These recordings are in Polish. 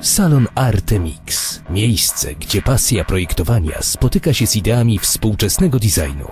Salon Artemix. Miejsce, gdzie pasja projektowania spotyka się z ideami współczesnego designu.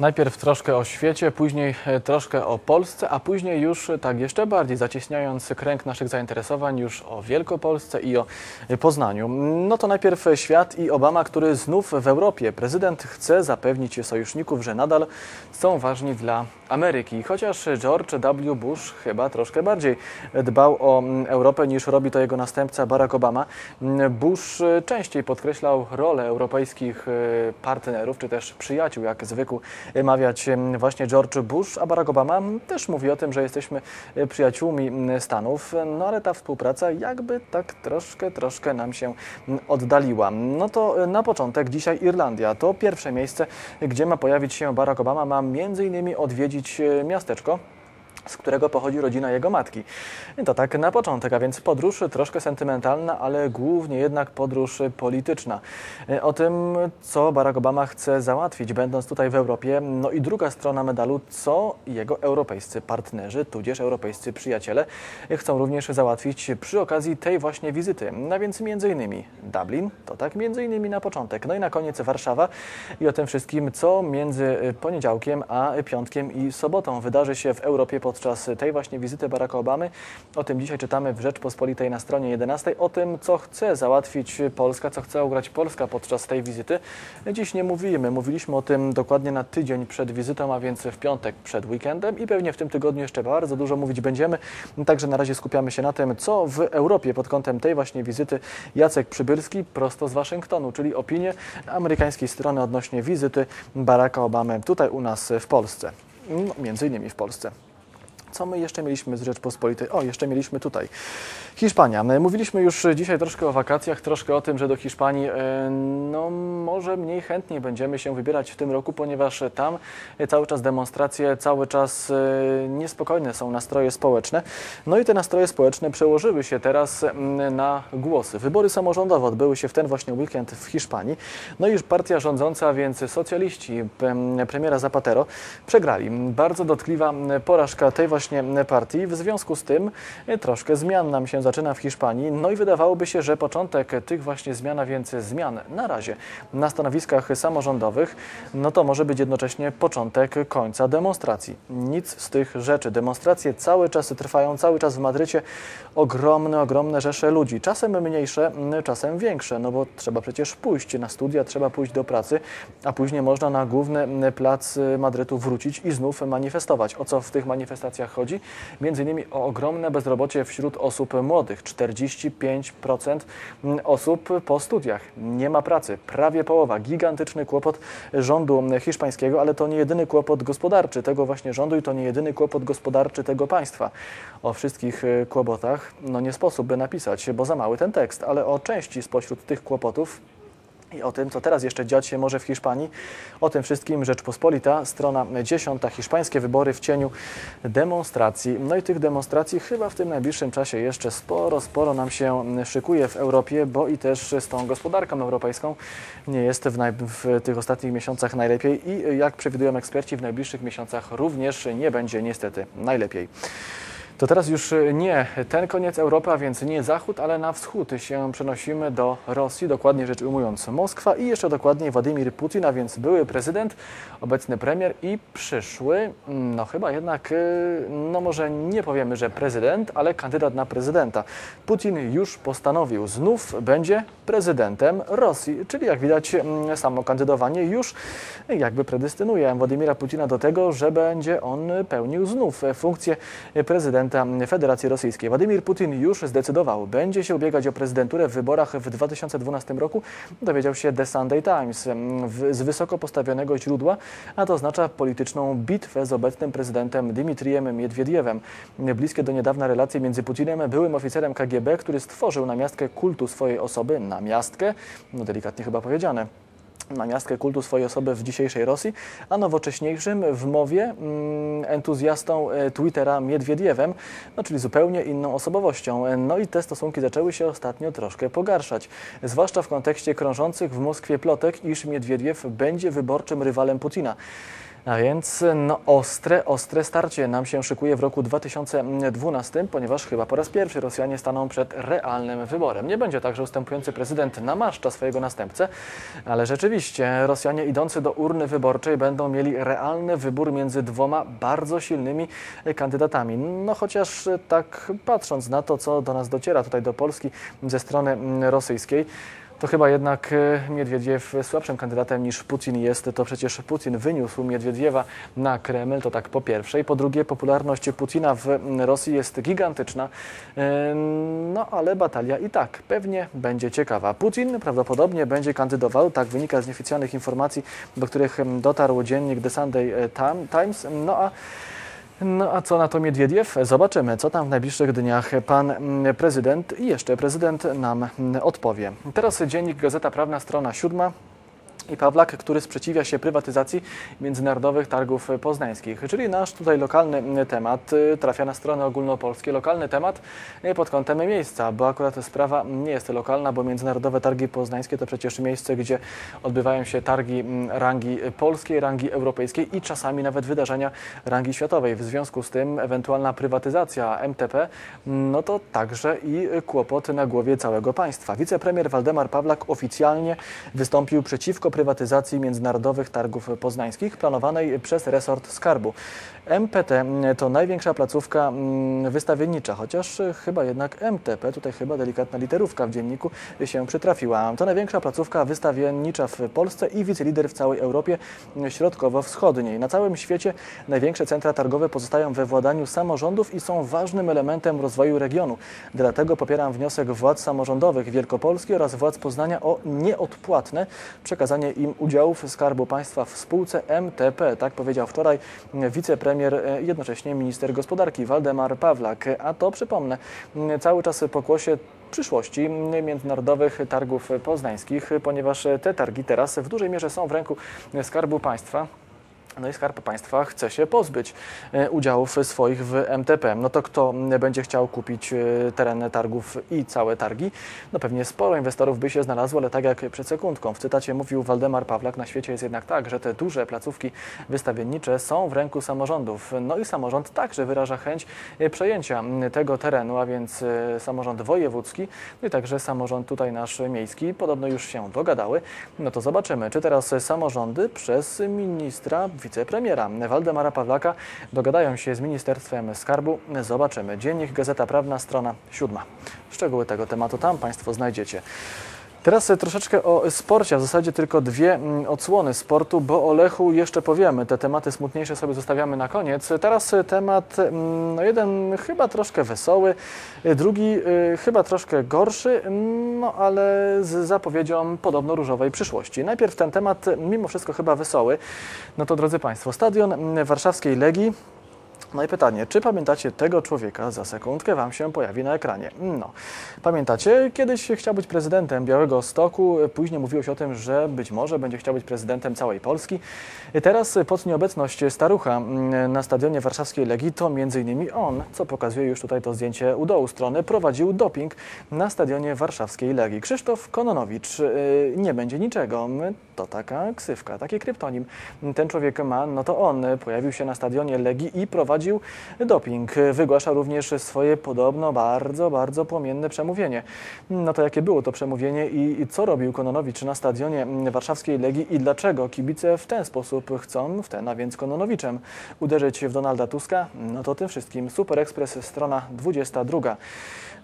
Najpierw troszkę o świecie, później e, troszkę o Polsce, a później już e, tak jeszcze bardziej zacieśniając kręg naszych zainteresowań już o Wielkopolsce i o e, Poznaniu. No to najpierw świat i Obama, który znów w Europie. Prezydent chce zapewnić sojuszników, że nadal są ważni dla Ameryki. Chociaż George W. Bush chyba troszkę bardziej dbał o Europę niż robi to jego następca Barack Obama. Bush częściej podkreślał rolę europejskich partnerów czy też przyjaciół, jak zwykł mawiać właśnie George Bush, a Barack Obama też mówi o tym, że jesteśmy e, przyjaciółmi Stanów, no ale ta współpraca jakby tak troszkę, troszkę nam się oddaliła. No to e, na początek dzisiaj Irlandia to pierwsze miejsce, gdzie ma pojawić się Barack Obama, ma między innymi odwiedzić e, miasteczko, z którego pochodzi rodzina jego matki. To tak na początek, a więc podróż troszkę sentymentalna, ale głównie jednak podróż polityczna. O tym, co Barack Obama chce załatwić, będąc tutaj w Europie. No i druga strona medalu, co jego europejscy partnerzy, tudzież europejscy przyjaciele chcą również załatwić przy okazji tej właśnie wizyty. No więc między innymi Dublin, to tak między innymi na początek. No i na koniec Warszawa i o tym wszystkim, co między poniedziałkiem a piątkiem i sobotą wydarzy się w Europie po podczas tej właśnie wizyty Baracka Obamy. O tym dzisiaj czytamy w Rzeczpospolitej na stronie 11. O tym, co chce załatwić Polska, co chce ugrać Polska podczas tej wizyty. Dziś nie mówimy. Mówiliśmy o tym dokładnie na tydzień przed wizytą, a więc w piątek przed weekendem i pewnie w tym tygodniu jeszcze bardzo dużo mówić będziemy. Także na razie skupiamy się na tym, co w Europie pod kątem tej właśnie wizyty Jacek Przybylski prosto z Waszyngtonu, czyli opinie amerykańskiej strony odnośnie wizyty Baracka Obamy tutaj u nas w Polsce. No, między innymi w Polsce. Co my jeszcze mieliśmy z Rzeczpospolitej? O, jeszcze mieliśmy tutaj. Hiszpania. Mówiliśmy już dzisiaj troszkę o wakacjach, troszkę o tym, że do Hiszpanii e, no, może mniej chętnie będziemy się wybierać w tym roku, ponieważ tam cały czas demonstracje, cały czas e, niespokojne są nastroje społeczne. No i te nastroje społeczne przełożyły się teraz na głosy. Wybory samorządowe odbyły się w ten właśnie weekend w Hiszpanii. No i partia rządząca, więc socjaliści premiera Zapatero przegrali. Bardzo dotkliwa porażka tej właśnie właśnie partii. W związku z tym troszkę zmian nam się zaczyna w Hiszpanii. No i wydawałoby się, że początek tych właśnie zmian, a więc zmian na razie na stanowiskach samorządowych, no to może być jednocześnie początek końca demonstracji. Nic z tych rzeczy. Demonstracje cały czas trwają, cały czas w Madrycie ogromne, ogromne rzesze ludzi. Czasem mniejsze, czasem większe, no bo trzeba przecież pójść na studia, trzeba pójść do pracy, a później można na główny plac Madrytu wrócić i znów manifestować. O co w tych manifestacjach chodzi innymi o ogromne bezrobocie wśród osób młodych. 45% osób po studiach nie ma pracy, prawie połowa. Gigantyczny kłopot rządu hiszpańskiego, ale to nie jedyny kłopot gospodarczy tego właśnie rządu i to nie jedyny kłopot gospodarczy tego państwa. O wszystkich kłopotach no nie sposób by napisać, bo za mały ten tekst, ale o części spośród tych kłopotów i o tym, co teraz jeszcze dziać się może w Hiszpanii. O tym wszystkim Rzeczpospolita, strona 10. Hiszpańskie wybory w cieniu demonstracji. No i tych demonstracji chyba w tym najbliższym czasie jeszcze sporo, sporo nam się szykuje w Europie, bo i też z tą gospodarką europejską nie jest w, w tych ostatnich miesiącach najlepiej i jak przewidują eksperci w najbliższych miesiącach również nie będzie niestety najlepiej. To teraz już e, nie ten koniec Europy, a więc nie zachód, ale na wschód się przenosimy do Rosji, dokładnie rzecz ujmując Moskwa i jeszcze dokładniej Władimir Putin, a więc były prezydent, obecny premier i przyszły, no chyba jednak, e, no może nie powiemy, że prezydent, ale kandydat na prezydenta. Putin już postanowił, znów będzie prezydentem Rosji, czyli jak widać samo kandydowanie już jakby predestynuje Władimira Putina do tego, że będzie on pełnił znów funkcję prezydenta Federacji Rosyjskiej. Władimir Putin już zdecydował, będzie się ubiegać o prezydenturę w wyborach w 2012 roku, dowiedział się The Sunday Times z wysoko postawionego źródła, a to oznacza polityczną bitwę z obecnym prezydentem Dmitrijem Miedwiediewem. Bliskie do niedawna relacje między Putinem, byłym oficerem KGB, który stworzył na miastkę kultu swojej osoby, na miastkę, no delikatnie chyba powiedziane na miastkę kultu swojej osoby w dzisiejszej Rosji, a nowocześniejszym w mowie mm, entuzjastą e, Twittera Miedwiediewem, no, czyli zupełnie inną osobowością. No i te stosunki zaczęły się ostatnio troszkę pogarszać, zwłaszcza w kontekście krążących w Moskwie plotek, iż Miedwiediew będzie wyborczym rywalem Putina. A więc no, ostre, ostre starcie nam się szykuje w roku 2012, ponieważ chyba po raz pierwszy Rosjanie staną przed realnym wyborem. Nie będzie tak, że ustępujący prezydent namaszcza swojego następcę, ale rzeczywiście Rosjanie idący do urny wyborczej będą mieli realny wybór między dwoma bardzo silnymi kandydatami. No chociaż tak patrząc na to, co do nas dociera tutaj do Polski ze strony rosyjskiej, to chyba jednak e, Miedwiediew słabszym kandydatem niż Putin jest. To przecież Putin wyniósł Miedwiediewa na Kreml, to tak po pierwsze. I po drugie, popularność Putina w Rosji jest gigantyczna. E, no ale batalia i tak pewnie będzie ciekawa. Putin prawdopodobnie będzie kandydował, tak wynika z nieoficjalnych informacji, do których dotarł dziennik The Sunday e, Times. No a no a co na to Miedwiediew? Zobaczymy, co tam w najbliższych dniach pan mm, prezydent i jeszcze prezydent nam mm, odpowie. Teraz dziennik Gazeta Prawna, strona siódma i Pawlak, który sprzeciwia się prywatyzacji międzynarodowych targów poznańskich. Czyli nasz tutaj lokalny temat y, trafia na stronę ogólnopolskie. Lokalny temat pod kątem miejsca, bo akurat sprawa nie jest lokalna, bo międzynarodowe targi poznańskie to przecież miejsce, gdzie odbywają się targi rangi polskiej, rangi europejskiej i czasami nawet wydarzenia rangi światowej. W związku z tym ewentualna prywatyzacja MTP, no to także i kłopot na głowie całego państwa. Wicepremier Waldemar Pawlak oficjalnie wystąpił przeciwko prywatyzacji międzynarodowych targów poznańskich planowanej przez resort Skarbu. MPT to największa placówka mm, wystawiennicza, chociaż chyba jednak MTP, tutaj chyba delikatna literówka w dzienniku się przytrafiła. To największa placówka wystawiennicza w Polsce i wicelider w całej Europie Środkowo-Wschodniej. Na całym świecie największe centra targowe pozostają we władaniu samorządów i są ważnym elementem rozwoju regionu. Dlatego popieram wniosek władz samorządowych Wielkopolski oraz władz Poznania o nieodpłatne przekazanie im udziałów Skarbu Państwa w spółce MTP. Tak powiedział wczoraj wicepremier, e, jednocześnie minister gospodarki Waldemar Pawlak. A to, przypomnę, cały czas pokłosie przyszłości międzynarodowych targów poznańskich, ponieważ te targi teraz w dużej mierze są w ręku Skarbu Państwa. No i Skarb Państwa chce się pozbyć e, udziałów swoich w MTP. No to kto będzie chciał kupić e, teren targów i całe targi? No pewnie sporo inwestorów by się znalazło, ale tak jak przed sekundką w cytacie mówił Waldemar Pawlak, na świecie jest jednak tak, że te duże placówki wystawiennicze są w ręku samorządów. No i samorząd także wyraża chęć e, przejęcia tego terenu, a więc samorząd wojewódzki, no i także samorząd tutaj nasz miejski podobno już się dogadały. No to zobaczymy, czy teraz samorządy przez ministra wicepremiera Waldemara Pawlaka dogadają się z Ministerstwem Skarbu. Zobaczymy. Dziennik Gazeta Prawna, strona siódma. Szczegóły tego tematu tam Państwo znajdziecie. Teraz troszeczkę o sporcie, a w zasadzie tylko dwie mm, odsłony sportu, bo o Lechu jeszcze powiemy. Te tematy smutniejsze sobie zostawiamy na koniec. Teraz temat mm, no jeden chyba troszkę wesoły, drugi y, chyba troszkę gorszy, no ale z zapowiedzią podobno różowej przyszłości. Najpierw ten temat, mimo wszystko chyba wesoły. No to drodzy Państwo, stadion mm, warszawskiej Legii no i pytanie, czy pamiętacie tego człowieka? Za sekundkę Wam się pojawi na ekranie. No, pamiętacie? Kiedyś chciał być prezydentem Białego Stoku, później mówiło się o tym, że być może będzie chciał być prezydentem całej Polski. Teraz pod nieobecność starucha mm, na stadionie warszawskiej Legii to m.in. on, co pokazuje już tutaj to zdjęcie u dołu strony, prowadził doping na stadionie warszawskiej Legii. Krzysztof Kononowicz y, nie będzie niczego. To taka ksywka, taki kryptonim. Ten człowiek ma, no to on pojawił się na stadionie Legii i prowadził prowadził doping. Wygłaszał również swoje podobno bardzo, bardzo płomienne przemówienie. No to jakie było to przemówienie i, co robił Kononowicz na stadionie warszawskiej Legii i dlaczego kibice w ten sposób chcą, w ten, a więc Kononowiczem, uderzyć w Donalda Tuska? No to tym wszystkim Super Express, strona 22.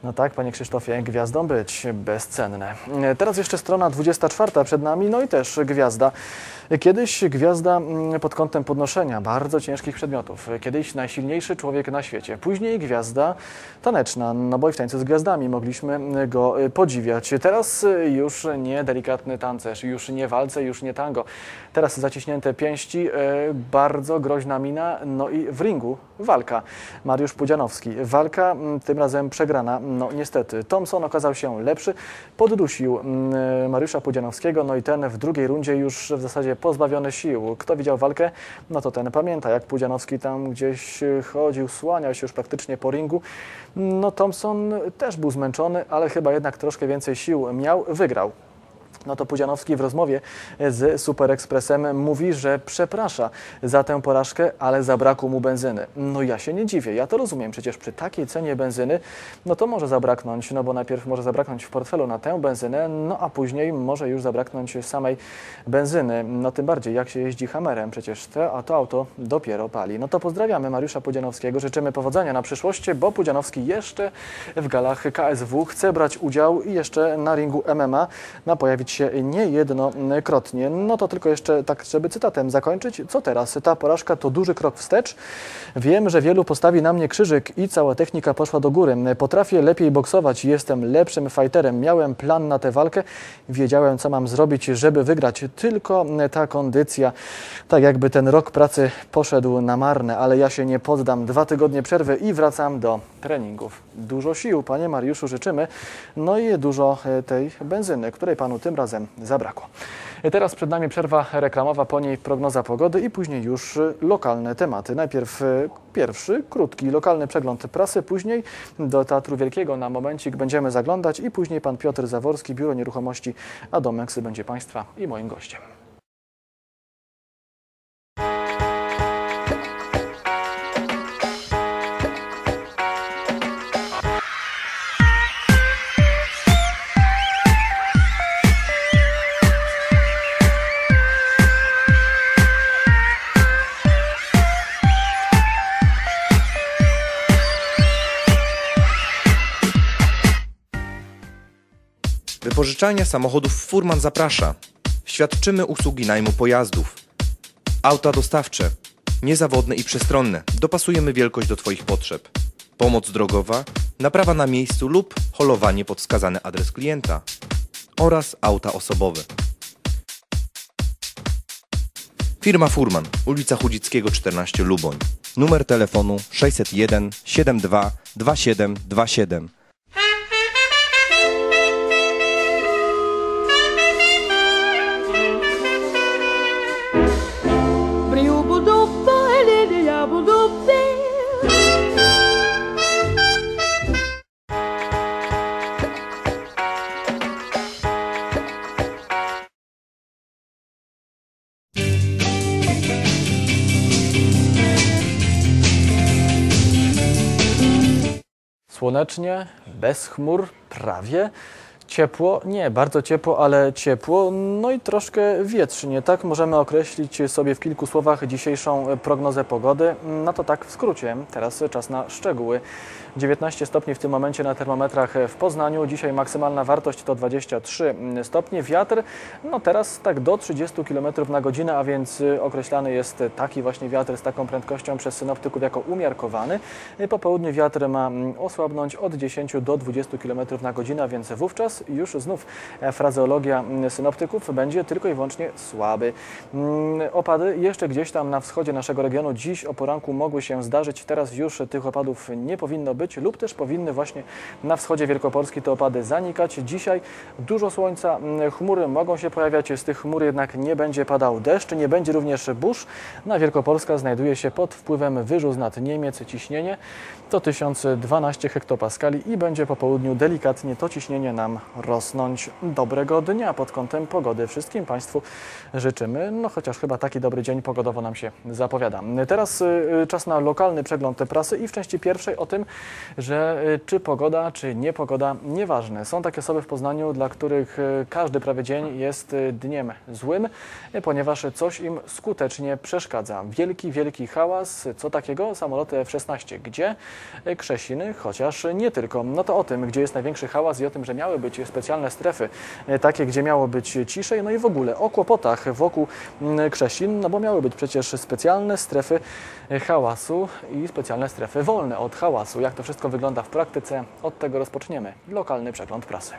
No tak, panie Krzysztofie, gwiazdą być bezcenne. Teraz jeszcze strona 24 przed nami, no i też gwiazda. Kiedyś gwiazda pod kątem podnoszenia bardzo ciężkich przedmiotów. Kiedyś naj najsilniejszy człowiek na świecie. Później gwiazda taneczna, no bo i w tańcu z gwiazdami mogliśmy go podziwiać. Teraz już nie delikatny tancerz, już nie walce, już nie tango. Teraz zaciśnięte pięści, y, bardzo groźna mina, no i w ringu walka. Mariusz Pudzianowski. Walka mm, tym razem przegrana, no niestety. Thompson okazał się lepszy, poddusił mm, Mariusza Pudzianowskiego, no i ten w drugiej rundzie już w zasadzie pozbawiony sił. Kto widział walkę, no to ten pamięta, jak Pudzianowski tam gdzieś chodził, słaniał się już praktycznie po ringu. No Thompson też był zmęczony, ale chyba jednak troszkę więcej sił miał, wygrał. No to Pudzianowski w rozmowie z Super Expressem mówi, że przeprasza za tę porażkę, ale zabrakło mu benzyny. No ja się nie dziwię, ja to rozumiem, przecież przy takiej cenie benzyny, no to może zabraknąć, no bo najpierw może zabraknąć w portfelu na tę benzynę, no a później może już zabraknąć samej benzyny. No tym bardziej, jak się jeździ Hammerem, przecież te, a to auto dopiero pali. No to pozdrawiamy Mariusza Pudzianowskiego, życzymy powodzenia na przyszłość, bo Pudzianowski jeszcze w galach KSW chce brać udział i jeszcze na ringu MMA ma pojawić się niejednokrotnie. No to tylko jeszcze tak, żeby cytatem zakończyć. Co teraz? Ta porażka to duży krok wstecz. Wiem, że wielu postawi na mnie krzyżyk i cała technika poszła do góry. Potrafię lepiej boksować, jestem lepszym fighterem. Miałem plan na tę walkę, wiedziałem co mam zrobić, żeby wygrać. Tylko ta kondycja, tak jakby ten rok pracy poszedł na marne, ale ja się nie poddam. Dwa tygodnie przerwy i wracam do treningów. Dużo sił, panie Mariuszu, życzymy. No i dużo e, tej benzyny, której panu tym razem zabrakło. Teraz przed nami przerwa reklamowa, po niej prognoza pogody i później już lokalne tematy. Najpierw e, pierwszy, krótki, lokalny przegląd prasy, później do Teatru Wielkiego na momencik będziemy zaglądać i później pan Piotr Zaworski, Biuro Nieruchomości Adomex będzie Państwa i moim gościem. Pożyczania samochodów Furman zaprasza. Świadczymy usługi najmu pojazdów. Auta dostawcze. Niezawodne i przestronne. Dopasujemy wielkość do Twoich potrzeb. Pomoc drogowa, naprawa na miejscu lub holowanie pod wskazany adres klienta. Oraz auta osobowe. Firma Furman, ulica Chudzickiego 14 Luboń. Numer telefonu 601 72 27 27 Słonecznie, bez chmur, prawie. Ciepło, nie, bardzo ciepło, ale ciepło, no i troszkę wietrznie. Tak możemy określić sobie w kilku słowach dzisiejszą prognozę pogody. No to tak w skrócie, teraz czas na szczegóły. 19 stopni w tym momencie na termometrach w Poznaniu. Dzisiaj maksymalna wartość to 23 stopnie. Wiatr, no teraz tak do 30 km na godzinę, a więc określany jest taki właśnie wiatr z taką prędkością przez synoptyków jako umiarkowany. Po południu wiatr ma osłabnąć od 10 do 20 km na godzinę, więc wówczas już znów frazeologia synoptyków będzie tylko i wyłącznie słaby. Opady jeszcze gdzieś tam na wschodzie naszego regionu dziś o poranku mogły się zdarzyć. Teraz już tych opadów nie powinno być lub też powinny właśnie na wschodzie Wielkopolski te opady zanikać. Dzisiaj dużo słońca, chmury mogą się pojawiać, z tych chmur jednak nie będzie padał deszcz, nie będzie również burz. Na Wielkopolska znajduje się pod wpływem wyżu z nad Niemiec ciśnienie to 1012 hektopaskali i będzie po południu delikatnie to ciśnienie nam rosnąć. Dobrego dnia pod kątem pogody wszystkim Państwu życzymy, no chociaż chyba taki dobry dzień pogodowo nam się zapowiada. Teraz y, czas na lokalny przegląd prasy i w części pierwszej o tym, że y, czy pogoda, czy niepogoda, nieważne. Są takie osoby w Poznaniu, dla których y, każdy prawie dzień jest y, dniem złym, ponieważ coś im skutecznie przeszkadza. Wielki, wielki hałas. Co takiego? Samoloty F-16. Gdzie? Krzesiny, chociaż nie tylko. No to o tym, gdzie jest największy hałas i o tym, że miały być specjalne strefy, takie, gdzie miało być ciszej, no i w ogóle o kłopotach wokół mm, Krzesin, no bo miały być przecież specjalne strefy hałasu i specjalne strefy wolne od hałasu. Jak to wszystko wygląda w praktyce? Od tego rozpoczniemy. Lokalny przegląd prasy.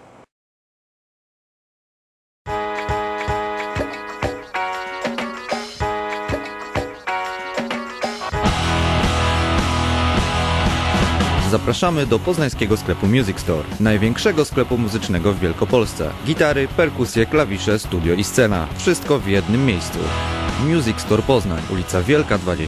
Zapraszamy do poznańskiego sklepu Music Store, największego sklepu muzycznego w Wielkopolsce. Gitary, perkusje, klawisze, studio i scena. Wszystko w jednym miejscu. Music Store Poznań, ulica Wielka 20.